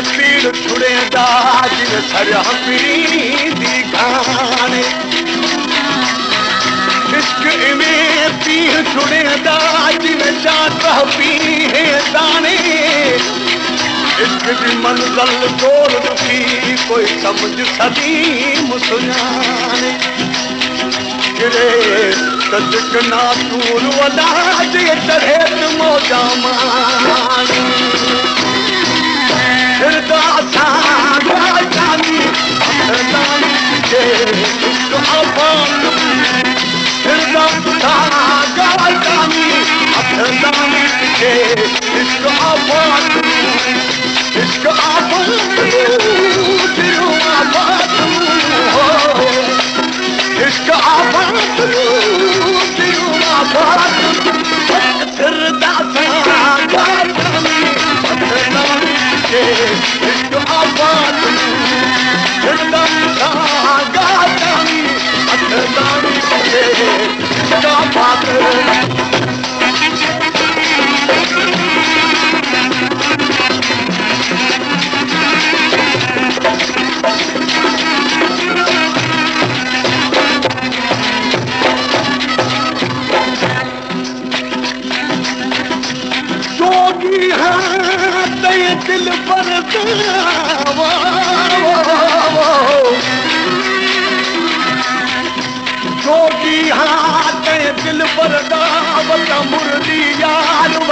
में जिन सर पीड़ी दी गाने। इश्क में तीर छुड़ेदा जिन जात पी है दाने। इश्क जी मंज़िल गोल दुखी कोई समझ सदी मुसुञाने गिरे सचकना तूर वॾा जे चढ़े मौजा मानी फिरदा सां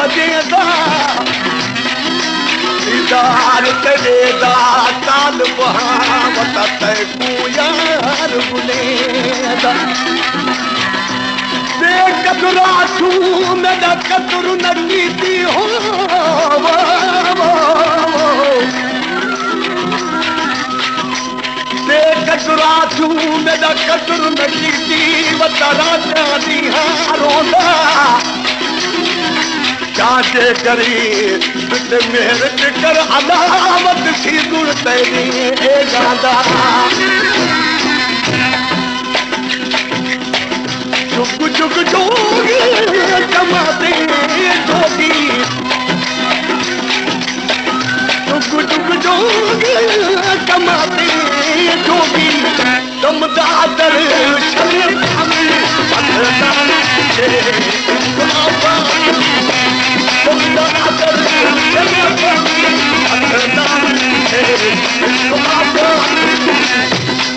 بيضاء إذا عرفت إذا طالبها وتطيب يا البنيدة بقدر عشوم أنا قدر نريدي قدر عشوم أنا قدر نريدي وتراجعني هارونا काटे करी मेहरत कर अदावत सी गुण तेरी ए गादा चुक चुक जोगी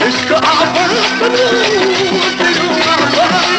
It's got a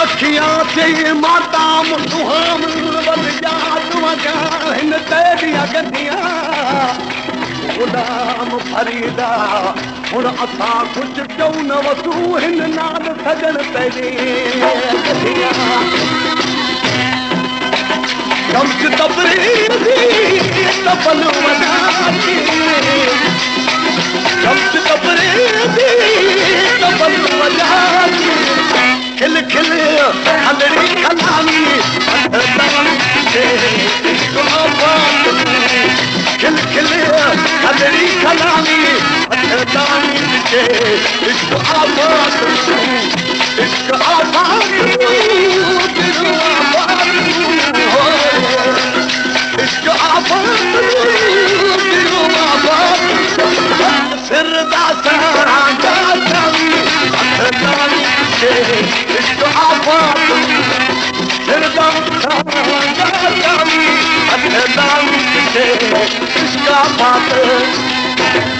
दुनिया चई माता सुहाम वॾा हिन तेरिया गंदिया गुलाम फरीदा, हुन असां कुझु चऊं न वसूं, हिन नाल सजण पहिरियाँ कमच तबरी तबल वॾाची कमच तबरी तबल वॾाची كل كل حمري كلامي كل كل حمري كلامي اشكو عطاني اشكو عطاني किसका बात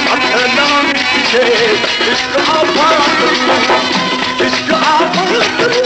इश्क आफर इश्क आफर